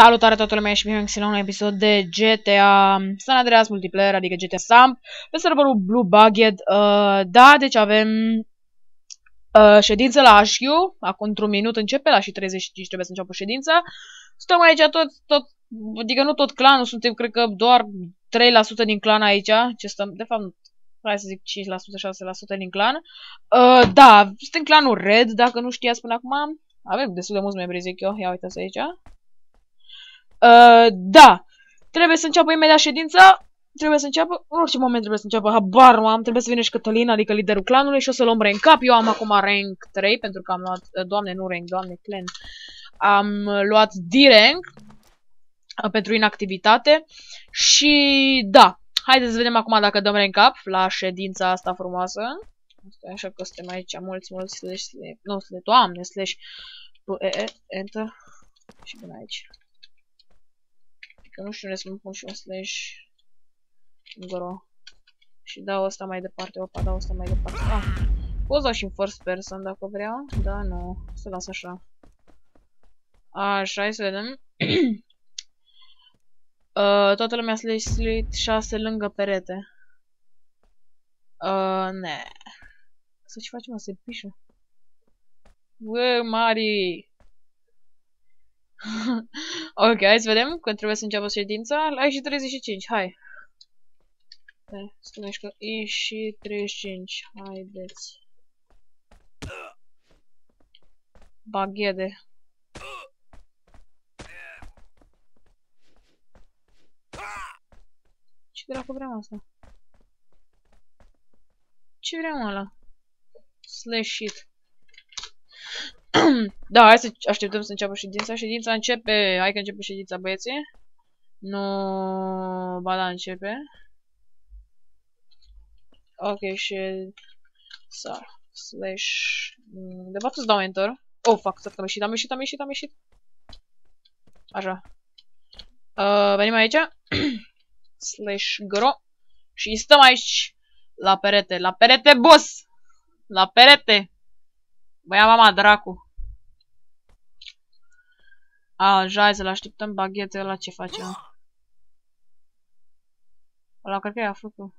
Salutare toată lumea și bine la un episod de GTA San Andreas Multiplayer, adică GTA Samp, pe serverul Blue Bucket. Uh, da, deci avem uh, ședință la HQ, acum într-un minut începe, la și 35 trebuie să înceapă ședința. Stăm aici tot, tot, adică nu tot clanul, suntem cred că doar 3% din clan aici, ce stăm, de fapt, hai să zic 5%, 6% din clan. Uh, da, suntem clanul Red, dacă nu știați până acum. Avem destul de mulți membri, zic eu. Ia uitați aici. Uh, da. Trebuie să înceapă imediat ședința. Trebuie să înceapă, în orice moment trebuie să înceapă, habar nu am, trebuie să vină și Cătălina, adică liderul clanului și o să luăm rank up. Eu am acum rank 3 pentru că am luat, uh, doamne, nu rank, doamne, clan. Am luat D-rank uh, pentru inactivitate și da, haideți să vedem acum dacă dăm rank up la ședința asta frumoasă. Stai așa că suntem aici mulți, mulți slash, slash, nu, slash, doamne, slash, e, e, enter și până aici. Că nu știu unde să-mi pun și un slash gro. Și dau asta mai departe, opa, dau asta mai departe. Ah, poți da și în first person dacă vreau. Da, nu, să las așa. Așa, hai să vedem. uh, toată lumea slash slit 6 lângă perete. Uh, ne. Să ce facem, să pișă. Bă, Mari! ok, hai să vedem când trebuie să înceapă ședința. La și 35, hai. Spune că e și 35. Haideți. Baghede. Ce dracu vreau asta? Ce vreau ăla? Slash shit. da, hai să așteptăm să înceapă ședința. Ședința începe... Hai că începe ședința, băieții. Nu... Ba da, începe. Ok, și... Sar. Slash... De fapt îți dau enter. Oh, fuck, să am ieșit, am ieșit, am ieșit, am ieșit. Așa. Uh, venim aici. Slash gro. Și stăm aici. La perete, la perete, boss! La perete! Băia mama, dracu. A, jai să-l așteptăm baghete la ce face. Ăla cred că i-a făcut.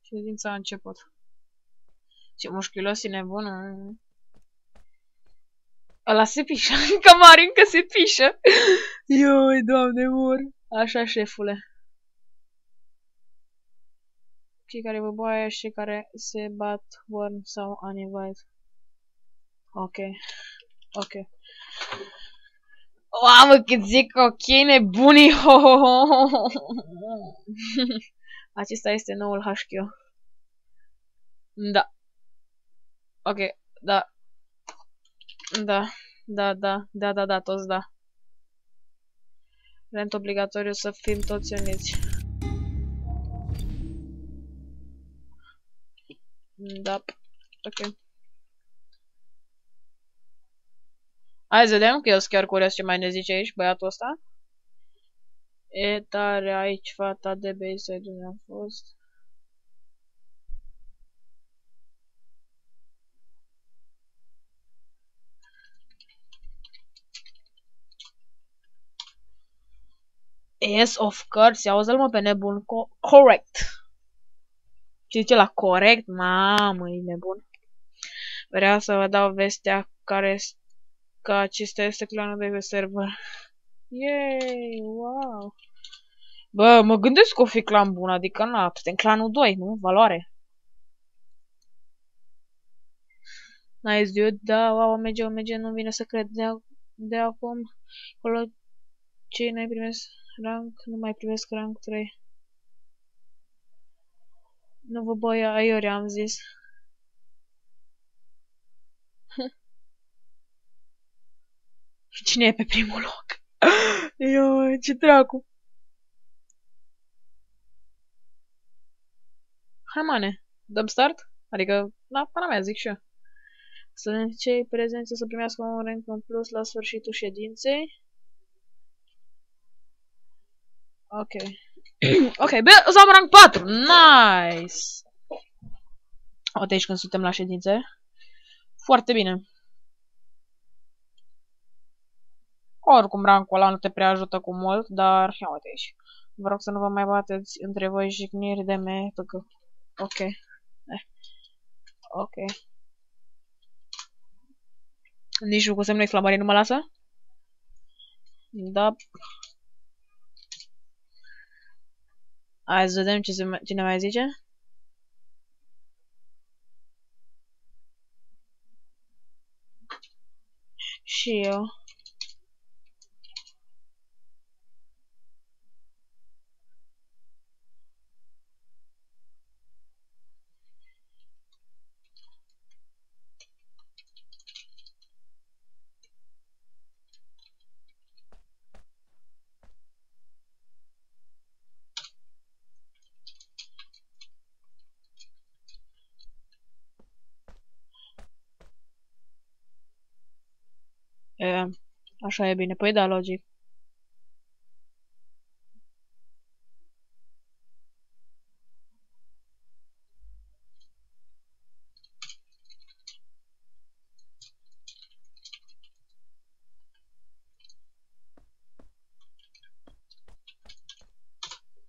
Ședința a început. Ce mușchiulos e nebun. Ăla se pișă. Camar încă se pișă. Ioi, doamne, mor. Așa, șefule. Cei care vă boaie și cei care se bat, worm sau anivite. Ok. Ok. Mamă, cât zic ok, nebunii! Ho, ho, ho, ho. Acesta este noul HQ. Da. Ok, da. Da, da, da, da, da, da, toți da. Rent obligatoriu să fim toți uniți. Da. Ok. Hai să vedem, că eu sunt chiar curios ce mai ne zice aici băiatul ăsta. E tare aici fata de Bayside unde am fost. Yes, of course. Auzi-l mă pe nebun. Co correct. Ce zice la corect? Mamă, e nebun. Vreau să vă dau vestea care că acesta este clanul de pe server. Yay, wow. Bă, mă gândesc că o fi clan bun, adică na, suntem clanul 2, nu? Valoare. Nice, dude, da, wow, OMG, OMG, nu vine să cred de, de acum. Acolo, cei nu primesc rank, nu mai primesc rank 3. Nu vă băia, aiori am zis. Cine e pe primul loc? Eu, ce dracu. Hai, mane. Dăm start? Adică, da, pana mea, zic și eu. Să cei prezenți să primească un rank în plus la sfârșitul ședinței. Ok. ok, bă, o să am rank 4. Nice! Uite aici când suntem la ședințe. Foarte bine. Oricum, rancul ăla nu te prea ajută cu mult, dar ia uite aici. Vă rog să nu vă mai bateți între voi jigniri de me, că... Ok. Eh. Ok. Nici cu semnul exclamării nu mă lasă? Da. Hai să vedem ce se, cine mai zice. Și eu. E, așa e bine. Păi da, logic.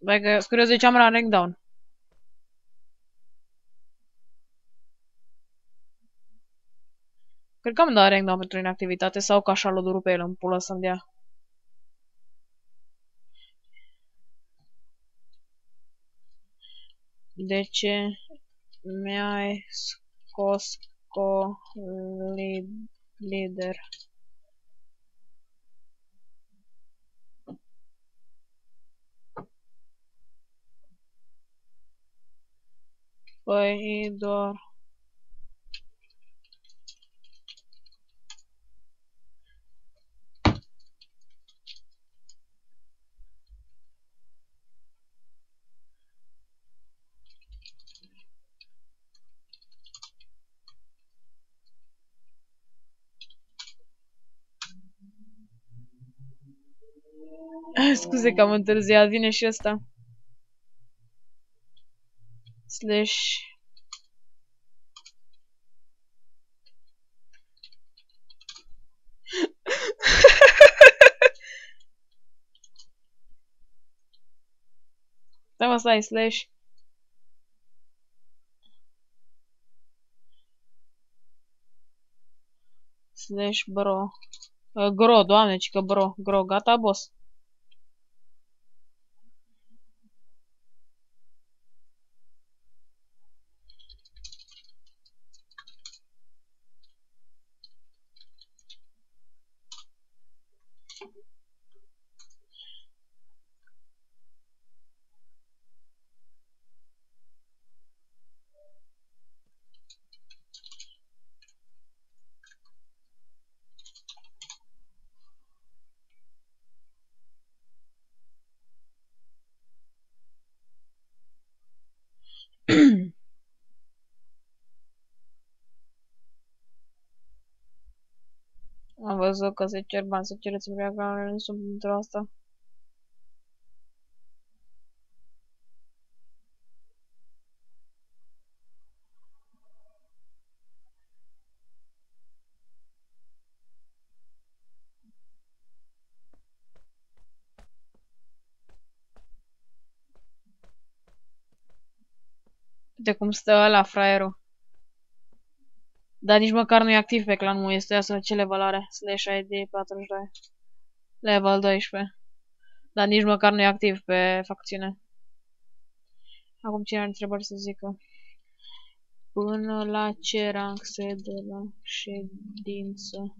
Băi, că curios de ce am la rank down. Cred că am dat rank pentru inactivitate sau că așa l-o duru pe el în pulă să-mi dea. De ce mi-ai scos co-lider? Păi doar Scuze că am întârziat, vine și ăsta. Slash... Stai mă, stai, slash... Slash bro. Gro, doamne, ci că bro. Gro, gata, boss. Am văzut că se cer bani să cereți în sub pentru asta. De cum stă ăla, fraierul. Dar nici măcar nu e activ pe clanul este asta ce level are? Slash ID 42. Level 12. Dar nici măcar nu e activ pe facțiune. Acum cine are întrebări să zică? Până la ce rank se de la ședință?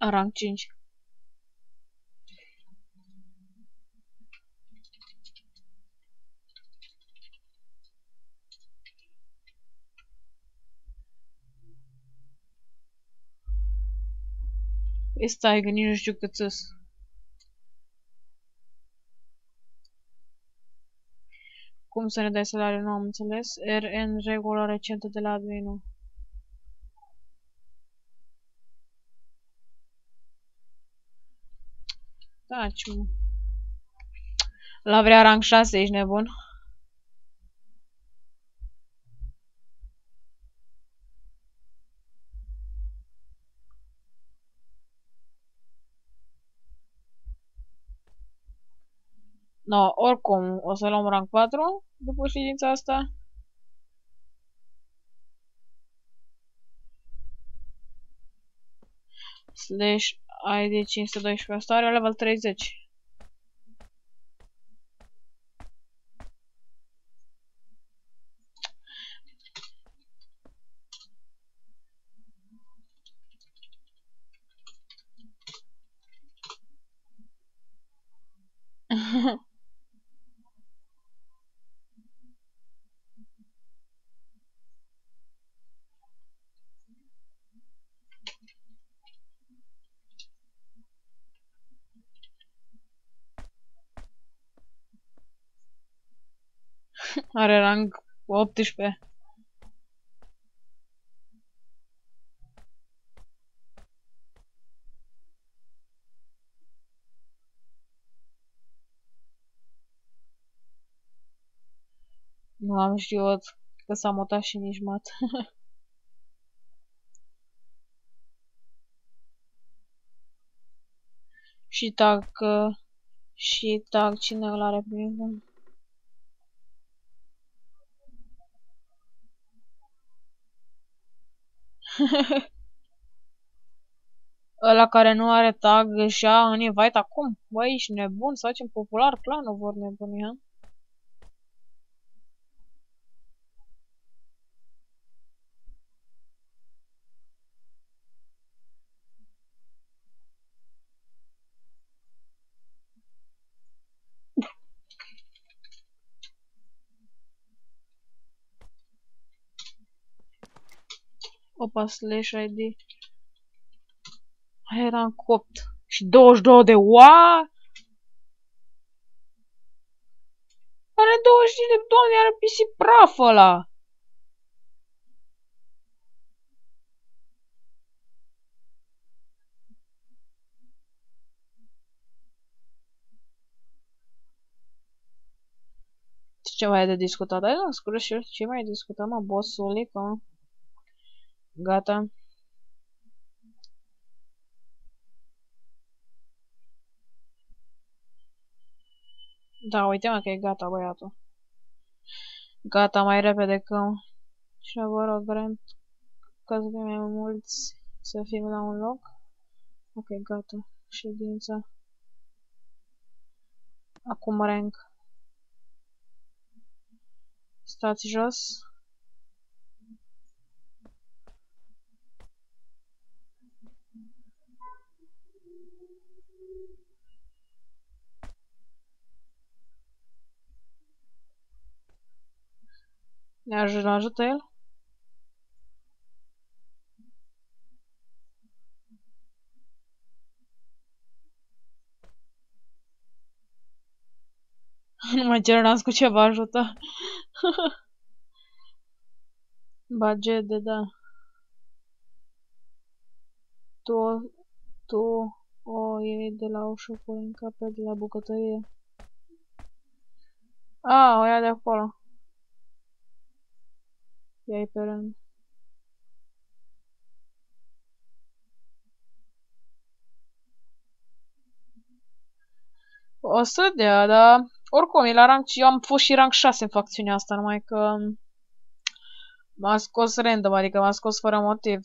Rang 5. E stai, că nici nu știu cât sus. Cum să ne dai salariul? Nu am înțeles. RN regulă recentă de la adminul. Taci, mă. La vrea rang 6, ești nebun? No, oricum, o să luăm rang 4 după ședința asta. Slash ID 512 stare level 30. Are rang 18. Nu am știut că s-a mutat și nici mat. și tag și tag cine îl are primul? Ăla care nu are tag și ia în invite acum? Băi, ești nebun? Să facem popular clanul vor nebuni, ha? Opa, slash ID. Eram copt. Și 22 de ua? Are 20 de... Doamne, are pisip praf ăla! Ce mai e de discutat? Hai, nu, scură și ce mai discutăm, mă, bossule, că... Gata. Da, uite mă că e gata băiatul. Gata mai repede că... Și vă rog, Grant, ca să fim mai mulți, să fim la un loc. Ok, gata. Ședința. Acum rank. Stați jos. Ne ajută, ajută el? nu mai cer cu ceva ajută. Budget de da. Tu, tu o iei de la ușă cu încape de la bucătărie. A, o ia de acolo. Ia-i pe rând. O să dea, dar oricum e la rang, eu am fost și rang 6 în facțiunea asta, numai că m-a scos random, adică m-a scos fără motiv.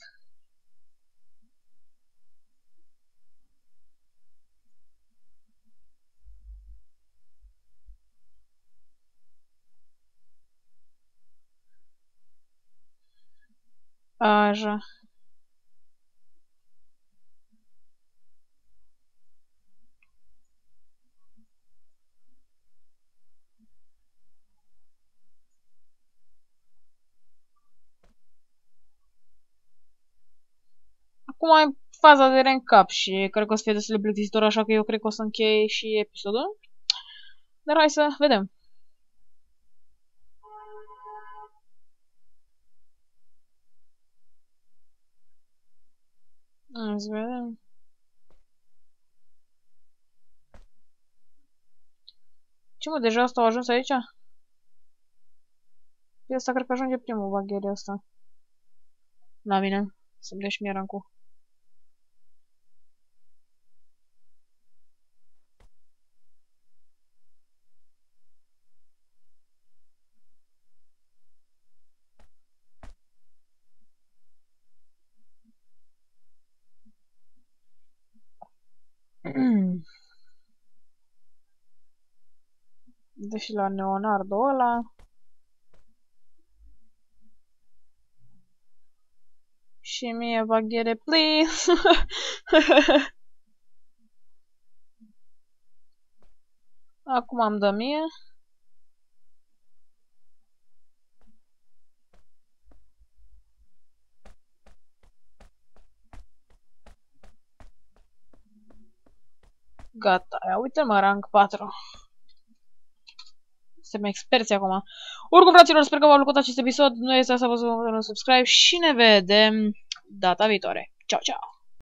Așa. Acum e faza de rank up și cred că o să fie destul de plictisitor, așa că eu cred că o să închei și episodul. Dar hai să vedem. Azi vedem. Ce mă, deja asta au ajuns aici? Păi asta cred că ajunge primul bagheria asta. La mine. Să-mi dea și mie rancul. Rancu. Deși la Leonardo ăla... Și mie baghere, please! Acum am dă mie. Gata, ia uite-mă, rank 4. Suntem experți acum. Oricum, fraților, sper că v-a plăcut acest episod. Nu este să vă subscribe și ne vedem data viitoare. Ciao, ciao!